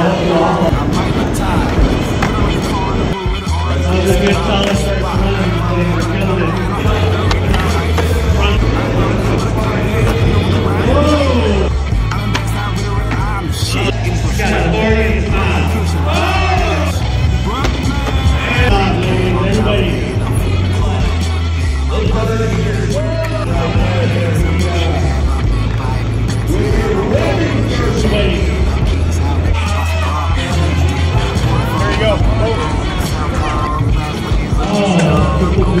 That was a good solid